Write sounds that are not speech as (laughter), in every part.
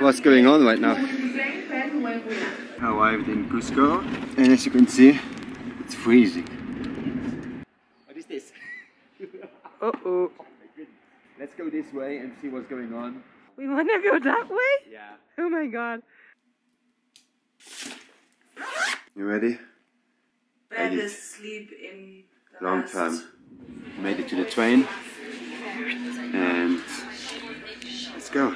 what's going on right now. Arrived in Cusco, and as you can see, it's freezing. What is this? (laughs) Uh oh. Let's go this way and see what's going on. We want to go that way? Yeah. Oh my god. You ready? Fell Ready. asleep in the Long last- time. Made it to the train, and let's go.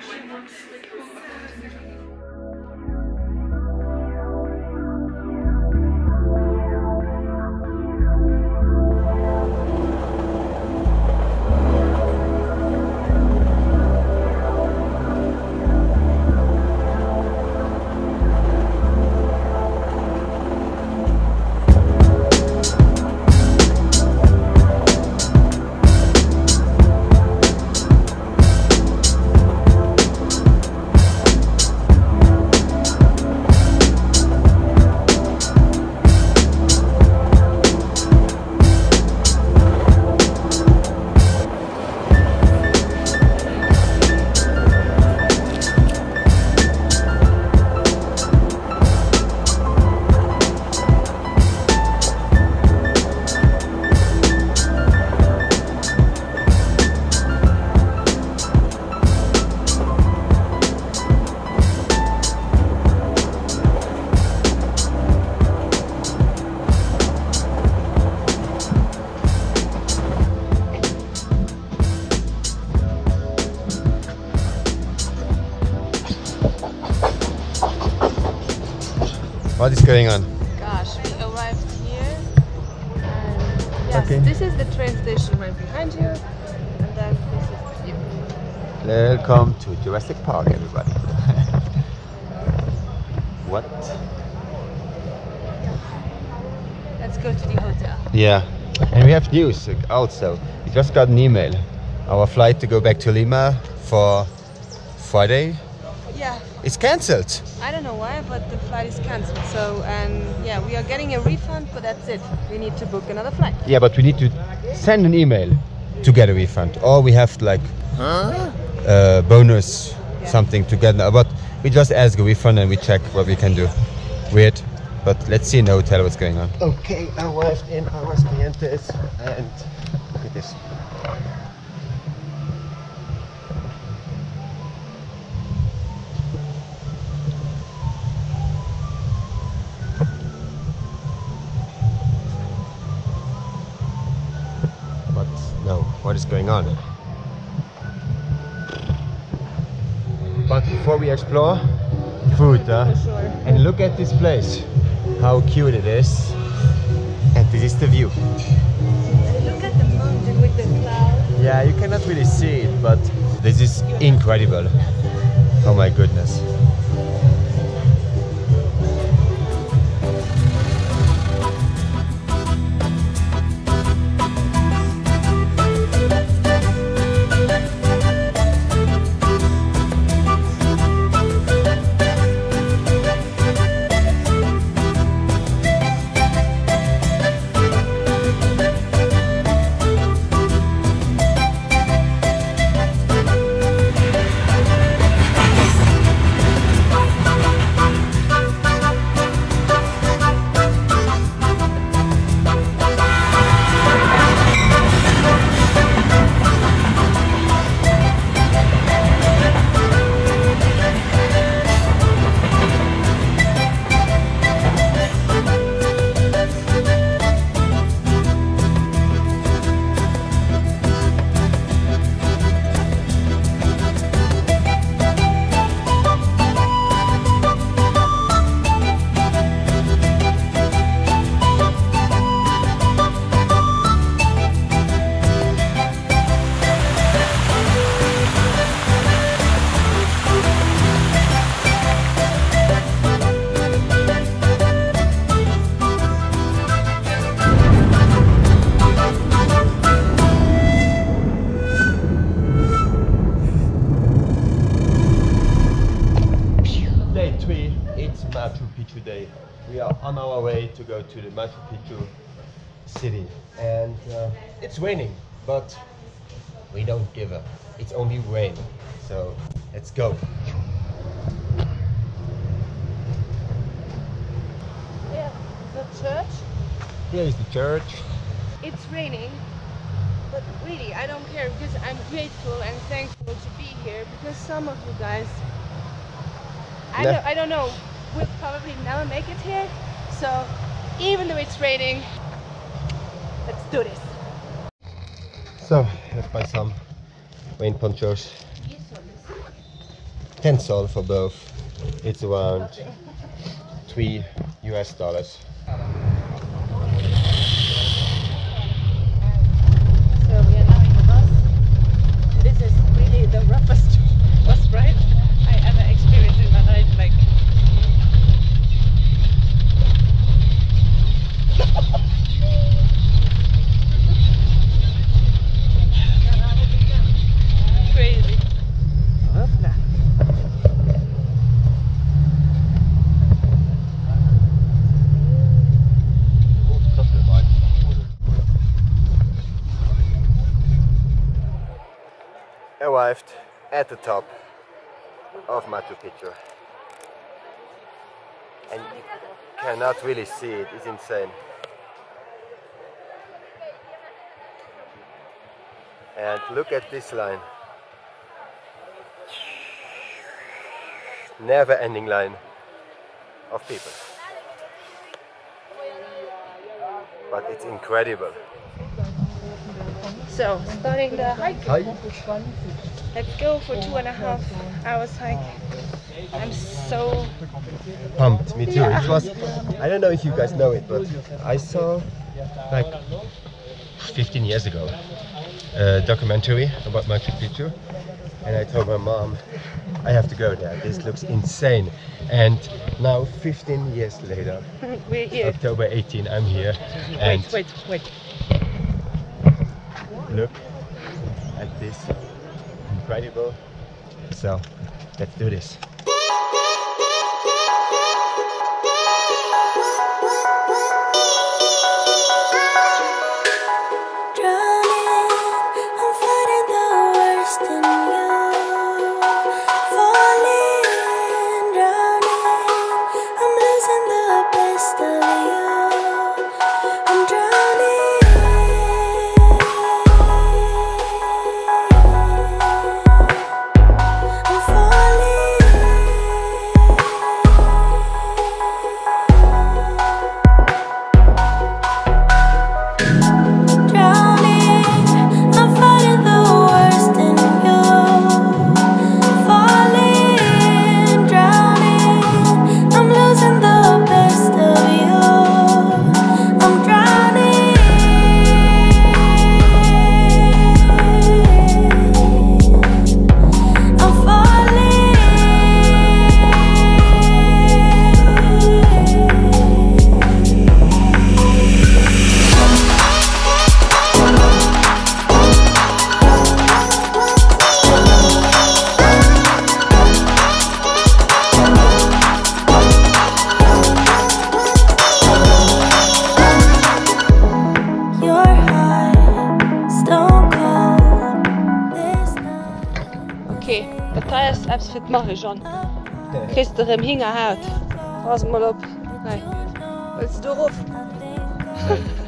What is going on? Gosh, we arrived here. And yes, Okay. this is the train station right behind you. And then this is the view. Welcome to Jurassic Park, everybody. (laughs) what? Let's go to the hotel. Yeah, and we have news also. We just got an email. Our flight to go back to Lima for Friday Yeah, is cancelled. I don't know why, but the flight is cancelled. So, and yeah, we are getting a refund, but that's it. We need to book another flight. Yeah, but we need to send an email to get a refund, or we have like uh, bonus Yeah. something to get. But we just ask a refund and we check what we can do. Weird, but let's see in the hotel what's going on. Okay, I arrived in Aguas Calientes and look at this. What is going on? But before we explore, food, sure. And look at this place, how cute it is. And this is the view. Look at the mountain with the clouds. Yeah, you cannot really see it, but this is incredible. Oh my goodness. We are on our way to go to the Machu Picchu city. And uh, it's raining, but we don't give up. It's only rain. So Let's go. Yeah, the church. Here is the church. It's raining, but really, I don't care because I'm grateful and thankful to be here because some of you guys, I, don't, I don't know, will probably never make it here. So, even though it's raining, let's do this. So, let's buy some rain ponchos. 10 sol for both. It's around 3 US dollars. So we are now in the bus. This is really the roughest bus ride I ever experienced in my life. Like, crazy. Arrived at the top of Machu Picchu. And you cannot really see it, it's insane. And look at this line. Never ending line of people. But it's incredible. So, starting the hike. Hi. Let's go for two and a half hours hike. I'm so pumped. Me too. Yeah. It was. I don't know if you guys know it, but I saw like 15 years ago a documentary about Machu Picchu, and I told my mom I have to go there. This looks insane. And now, 15 years later, (laughs) we're here. October 18, I'm here, and Wait, wait, wait. Look at this hmm. incredible. So, let's do this. Apps fir mache schon. Christerem hingerhät. Was mal op? Nei. Willst du ruf? (laughs)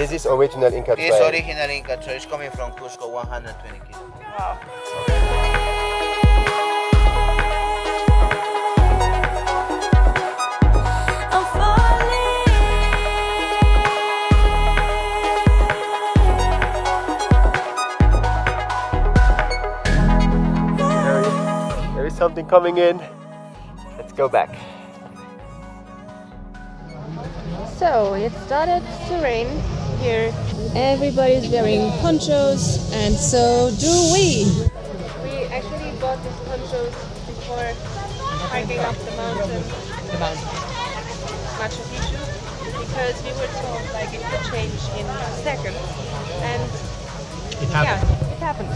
this is original Inca This trail. original Inca trail is coming from Cusco, 120 kilometers. Wow. I'm. There is something coming in. Let's go back. So it started to rain here. Everybody's wearing ponchos, and so do we. We actually bought these ponchos before hiking up the mountain. The mountain. Machu Picchu. because we were told like it could change in seconds, and It yeah, it happened.